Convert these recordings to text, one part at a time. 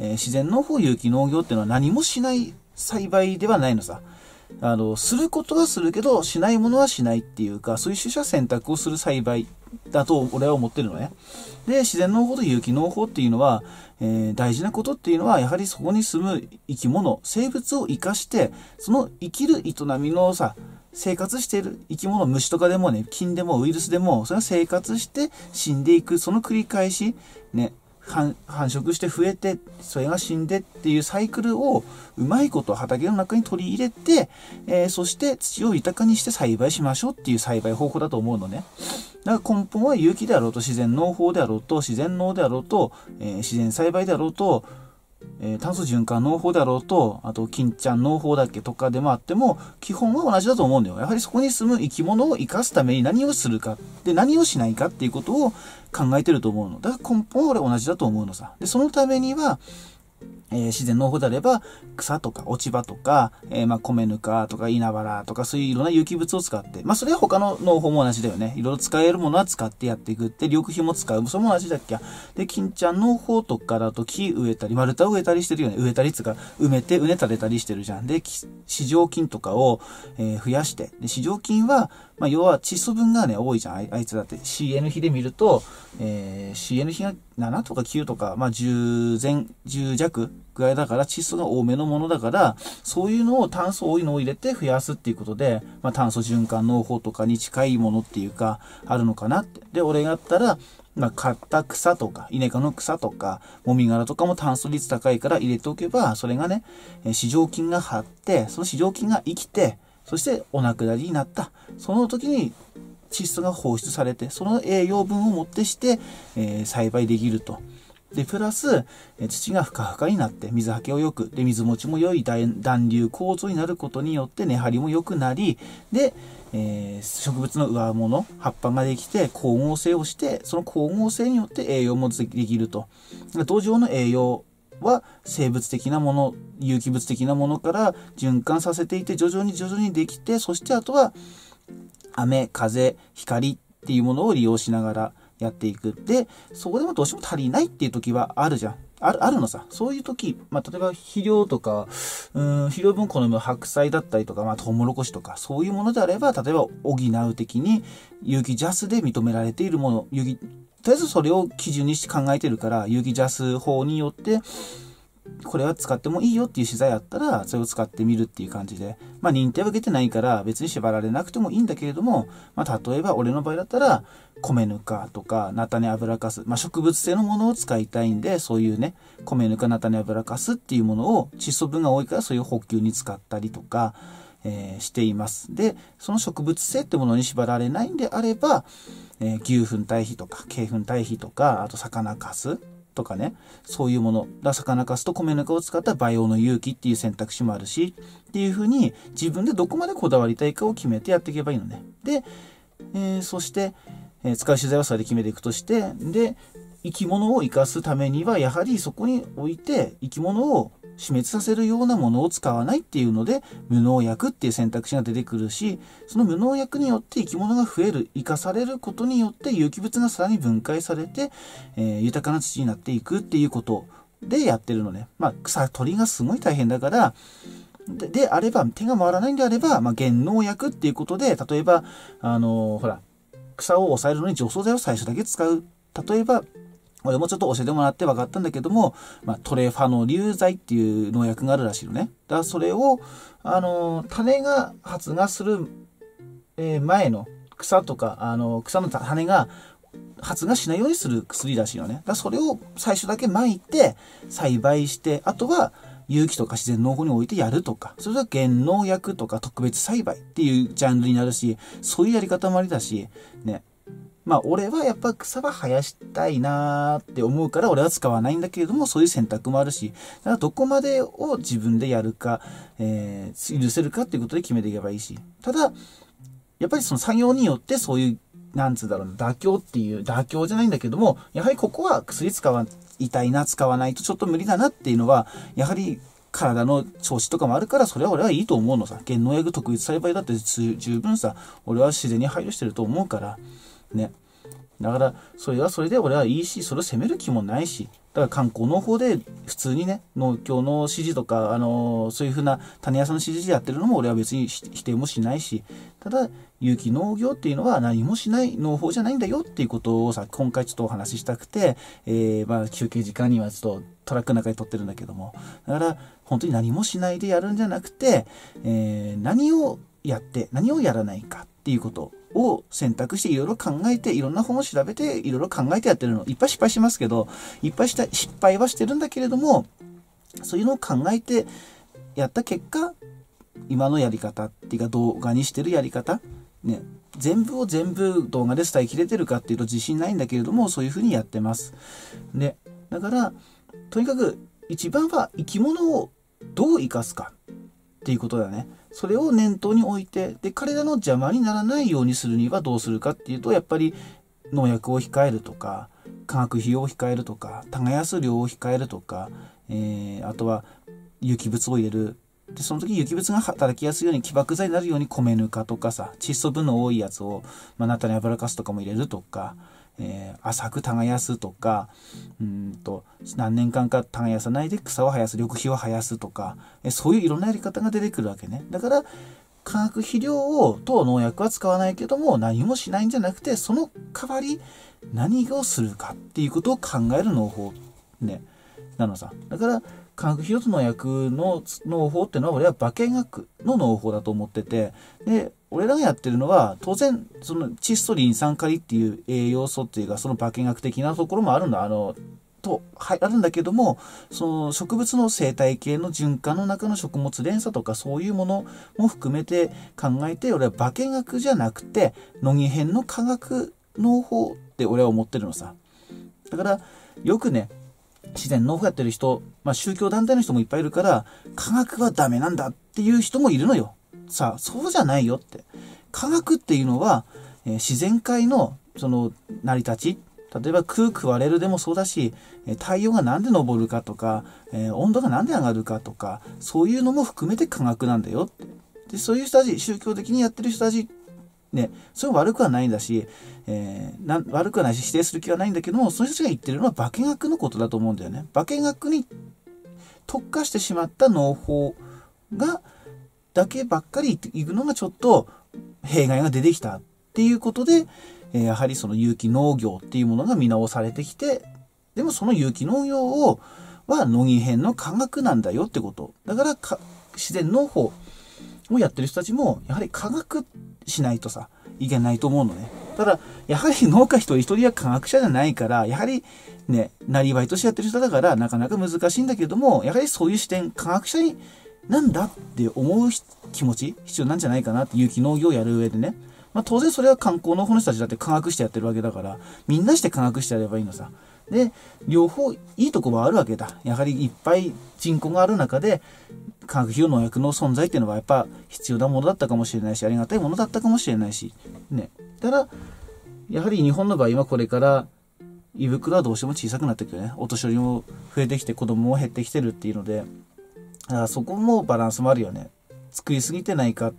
えー、自然農法有機農業っていうのは何もしない栽培ではないのさ。あの、することはするけど、しないものはしないっていうか、そういう取捨選択をする栽培だと俺は思ってるのね。で、自然農法と有機農法っていうのは、えー、大事なことっていうのは、やはりそこに住む生き物、生物を生かして、その生きる営みのさ、生活している生き物、虫とかでもね、菌でもウイルスでも、それは生活して死んでいく、その繰り返し、ね、繁殖して増えてそれが死んでっていうサイクルをうまいこと畑の中に取り入れて、えー、そして土を豊かにして栽培しましょうっていう栽培方法だと思うのね。だから根本は有機であろうと自然農法であろうと自然農であろうと、えー、自然栽培であろうとえー、炭素循環農法だろうと、あと、金ちゃん農法だっけとかでもあっても、基本は同じだと思うんだよ。やはりそこに住む生き物を生かすために何をするか、で、何をしないかっていうことを考えてると思うの。だから根本は俺同じだと思うのさ。で、そのためには、えー、自然農法であれば、草とか落ち葉とか、えー、まあ、米ぬかとか稲わらとか、そういういろんな有機物を使って、まあ、それは他の農法も同じだよね。いろいろ使えるものは使ってやっていくって、緑肥も使う。それも同じだっけで、金ちゃん農法とかだと木植えたり、丸太植えたりしてるよね。植えたりつか、埋めて、うねたれたりしてるじゃん。で、市場菌とかを、えー、増やして。で、市場菌は、まあ、要は窒素分がね、多いじゃん。あいつだって CN 比で見ると、えー、CN 比が7とか9とか、まあ、10前、10弱ぐらいだから、窒素が多めのものだから、そういうのを炭素多いのを入れて増やすっていうことで、まあ、炭素循環農法とかに近いものっていうか、あるのかなって。で、俺があったら、まあ、買った草とか、稲科の草とか、もみ殻とかも炭素率高いから入れておけば、それがね、市場菌が張って、その市場菌が生きて、そしてお亡くなりになった。その時に窒素が放出されて、その栄養分をもってして、えー、栽培できると。で、プラス、土がふかふかになって、水はけを良く、で、水持ちも良い暖流構造になることによって、根張りも良くなり、で、えー、植物の上物、葉っぱができて、光合成をして、その光合成によって栄養もできると。土壌の栄養は生物的なもの、有機物的なものから循環させていて、徐々に徐々にできて、そしてあとは、雨、風、光っていうものを利用しながらやっていく。で、そこでもどうしても足りないっていう時はあるじゃん。ある、あるのさ。そういう時、まあ、例えば肥料とか、うん、肥料分好む白菜だったりとか、まあ、トウモロコシとか、そういうものであれば、例えば補う的に有機ジャスで認められているもの、有機とりあえずそれを基準にして考えてるから、有機ジャス法によって、これは使ってもいいよっていう資材あったら、それを使ってみるっていう感じで、まあ認定は受けてないから別に縛られなくてもいいんだけれども、まあ例えば俺の場合だったら、米ぬかとか、菜種油かす、まあ植物性のものを使いたいんで、そういうね、米ぬか菜種油かすっていうものを窒素分が多いからそういう補給に使ったりとか、えー、しています。で、その植物性ってものに縛られないんであれば、えー、牛糞堆肥とか、鶏糞堆肥とか、あと魚かすとかね、そういうもの。だ魚かすと米ぬかを使った培養の有機っていう選択肢もあるし、っていうふうに自分でどこまでこだわりたいかを決めてやっていけばいいのね。で、えー、そして、えー、使う取材はそれで決めていくとして、で、生き物を生かすためには、やはりそこに置いて生き物を死滅させるようなものを使わないっていうので、無農薬っていう選択肢が出てくるし、その無農薬によって生き物が増える、生かされることによって有機物がさらに分解されて、えー、豊かな土になっていくっていうことでやってるのね。まあ、草取りがすごい大変だから、でであれば、手が回らないんであれば、まあ、減農薬っていうことで、例えば、あのー、ほら、草を抑えるのに除草剤を最初だけ使う。例えば、俺もちょっと教えてもらって分かったんだけども、まあ、トレファノ流剤っていう農薬があるらしいのね。だからそれを、あの、種が発芽する、えー、前の草とか、あの、草の種が発芽しないようにする薬らしいのね。だからそれを最初だけ撒いて、栽培して、あとは、有機とか自然農法に置いてやるとか、それは原農薬とか特別栽培っていうジャンルになるし、そういうやり方もありだし、ね、まあ俺はやっぱ草は生やしたいなーって思うから俺は使わないんだけれども、そういう選択もあるし、だからどこまでを自分でやるか、えー、許せるかっていうことで決めていけばいいし。ただ、やっぱりその作業によってそういう、なんつうだろうな、妥協っていう、妥協じゃないんだけども、やはりここは薬使わいたいな、使わないとちょっと無理だなっていうのは、やはり体の調子とかもあるから、それは俺はいいと思うのさ。原農薬特別栽培だって十分さ、俺は自然に配慮してると思うから。ね。だから、それはそれで俺はいいし、それを責める気もないし。だから観光農法で普通にね、農協の指示とか、あのー、そういうふうな種屋さんの指示でやってるのも俺は別に否定もしないし、ただ、有機農業っていうのは何もしない農法じゃないんだよっていうことをさ、今回ちょっとお話ししたくて、えー、まあ休憩時間にはちょっとトラックの中で撮ってるんだけども、だから本当に何もしないでやるんじゃなくて、えー、何をやって何をやらないかっていうことを選択していろいろ考えていろんな本を調べていろいろ考えてやってるの。いっぱい失敗しますけどいっぱいした失敗はしてるんだけれどもそういうのを考えてやった結果今のやり方っていうか動画にしてるやり方ね全部を全部動画で伝えきれてるかっていうと自信ないんだけれどもそういうふうにやってます。でだからとにかく一番は生き物をどう生かすかっていうことだね。それを念頭に置いて、で、彼らの邪魔にならないようにするにはどうするかっていうと、やっぱり農薬を控えるとか、化学費用を控えるとか、耕す量を控えるとか、えー、あとは有機物を入れる。で、その時有機物が働きやすいように起爆剤になるように米ぬかとかさ、窒素分の多いやつを、まあ、ナタに油かすとかも入れるとか、えー、浅く耕すとか、うんと、何年間か耕さないで草を生やす、緑肥を生やすとか、え、そういういろんなやり方が出てくるわけね。だから、化学肥料を、と農薬は使わないけども、何もしないんじゃなくて、その代わり何をするかっていうことを考える農法、ね、なのさ。だから、化学肥料と農薬の農法っていうのは、俺は化学の農法だと思ってて、で、俺らがやってるのは、当然、その窒素リン酸カリっていう栄養素っていうか、その化学的なところもあるんだ。あの、と、はい、あるんだけども、その植物の生態系の循環の中の食物連鎖とかそういうものも含めて考えて、俺は化学じゃなくて、乃木編の科学農法って俺は思ってるのさ。だから、よくね、自然農法やってる人、まあ宗教団体の人もいっぱいいるから、科学はダメなんだっていう人もいるのよ。さ、そうじゃないよって。科学っていうのは、えー、自然界のその成り立ち、例えば空食われるでもそうだし、え太陽が何で昇るかとか、えー、温度が何で上がるかとか、そういうのも含めて科学なんだよって。で、そういう人たち、宗教的にやってる人たち、ね、それは悪くはないんだし、えー、な悪くはないし否定する気はないんだけども、その人たちが言ってるのは化学のことだと思うんだよね。化学に特化してしまった農法が、だけばっかり行くのがちょっと弊害が出てきたっていうことで、えやはりその有機農業っていうものが見直されてきて、でもその有機農業を、は農業編の科学なんだよってこと。だからか、自然農法をやってる人たちも、やはり科学しないとさ、いけないと思うのね。ただ、やはり農家一人一人は科学者じゃないから、やはりね、なりわいとしてやってる人だから、なかなか難しいんだけども、やはりそういう視点、科学者になんだって思う気持ち必要なんじゃないかなって有機農業をやる上でね。まあ、当然それは観光のこの人たちだって科学してやってるわけだから、みんなして科学してやればいいのさ。で、両方いいとこはあるわけだ。やはりいっぱい人口がある中で、化学肥料農薬の存在っていうのはやっぱ必要なものだったかもしれないし、ありがたいものだったかもしれないし。ね。ただ、やはり日本の場合はこれから、胃袋はどうしても小さくなってくるね。お年寄りも増えてきて子供も減ってきてるっていうので、あそこもバランスもあるよね。作りすぎてないか、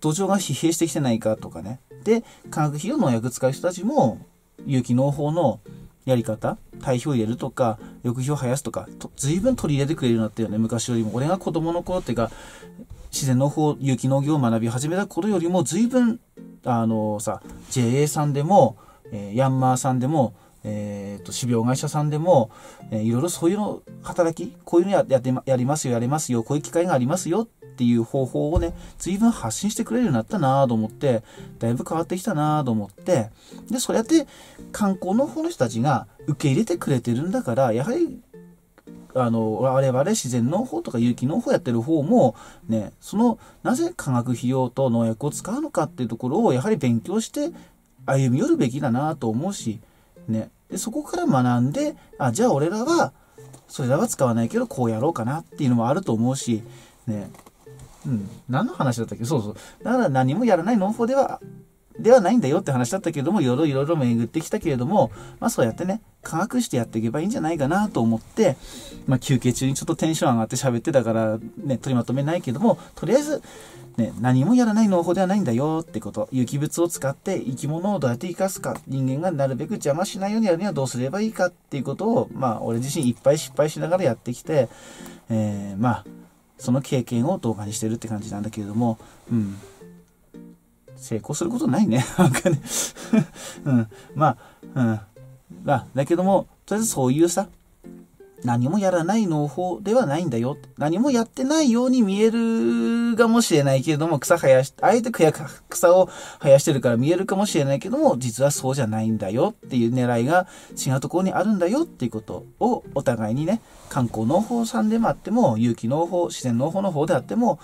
土壌が疲弊してきてないかとかね。で、化学肥料農薬使う人たちも、有機農法のやり方、堆肥を入れるとか、緑肥を生やすとか、と随分取り入れてくれるようになったよね、昔よりも。俺が子供の頃っていうか、自然農法、有機農業を学び始めた頃よりも随分、あのさ、JA さんでも、えー、ヤンマーさんでも、えっ、ー、と、種苗会社さんでも、えー、いろいろそういうの、働き、こういうのややってやりますよ、やりますよ、こういう機会がありますよっていう方法をね、随分発信してくれるようになったなと思って、だいぶ変わってきたなと思って、で、そうやって観光の方の人たちが受け入れてくれてるんだから、やはり、あの、我々自然農法とか有機農法やってる方も、ね、その、なぜ化学費用と農薬を使うのかっていうところを、やはり勉強して歩み寄るべきだなと思うし、ね。で、そこから学んで、あ、じゃあ俺らは、それらは使わないけど、こうやろうかなっていうのもあると思うし、ね。うん。何の話だったっけ？そうそう。だから何もやらない農法では、ではないんだよって話だったけれども、いろいろいろ巡ってきたけれども、まあそうやってね、科学してやっていけばいいんじゃないかなと思って、まあ休憩中にちょっとテンション上がって喋ってたから、ね、取りまとめないけども、とりあえず、ね、何もやらない農法ではないんだよってこと。有機物を使って生き物をどうやって生かすか、人間がなるべく邪魔しないようにやるにはどうすればいいかっていうことを、まあ、俺自身いっぱい失敗しながらやってきて、えー、まあ、その経験を動画にしてるって感じなんだけれども、うん。成功することないね。なんかね うん。まあ、うん。だ、だけども、とりあえずそういうさ、何もやらない農法ではないんだよ。何もやってないように見えるかもしれないけれども、草生やし、あえて草を生やしてるから見えるかもしれないけども、実はそうじゃないんだよっていう狙いが違うところにあるんだよっていうことをお互いにね、観光農法さんでもあっても、有機農法、自然農法の方であっても、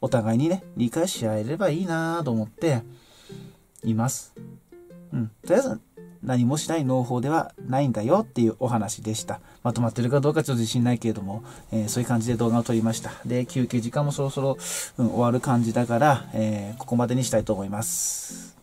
お互いにね、理解し合えればいいなと思っています。うん。とりあえず、何もしない農法ではないんだよっていうお話でした。まとまってるかどうかちょっと自信ないけれども、えー、そういう感じで動画を撮りました。で、休憩時間もそろそろ、うん、終わる感じだから、えー、ここまでにしたいと思います。